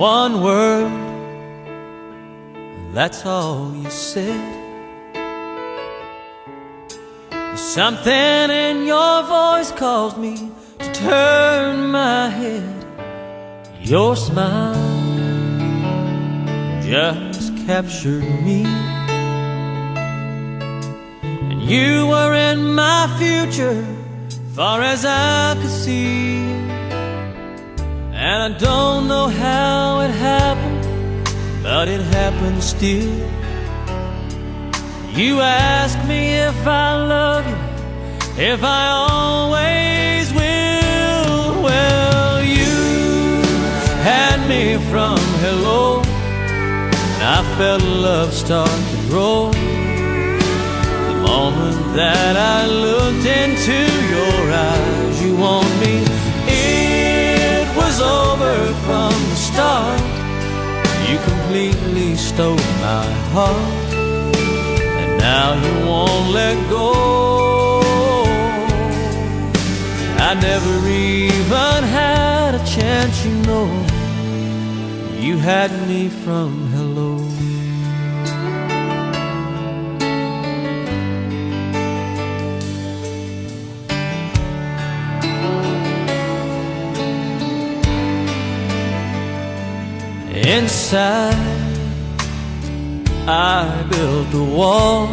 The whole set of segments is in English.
One word, that's all you said. Something in your voice caused me to turn my head. Your smile just captured me. And you were in my future, far as I could see. And I don't know how it happened, but it happened still. You ask me if I love you, if I always will. Well, you had me from hello, and I felt love start to grow. The moment that I looked into your eyes, you want me It was over from the start. You completely stole my heart, and now you won't let go. I never even had a chance, you know. You had me from Inside, I built a wall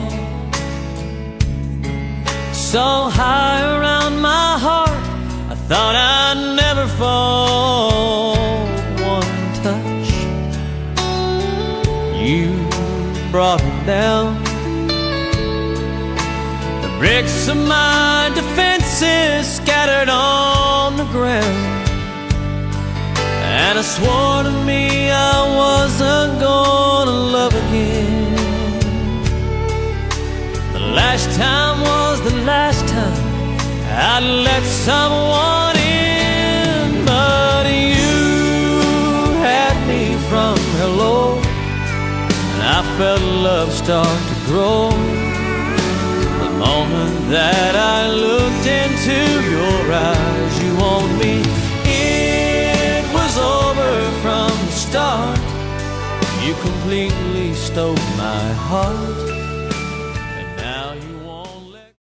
so high around my heart, I thought I'd never fall. One touch, you brought it down. The bricks of my defenses scattered on the ground. And I swore to me last time was the last time I'd let someone in But you had me from hello And I felt love start to grow The moment that I looked into your eyes You want me It was over from the start. You completely stole my heart.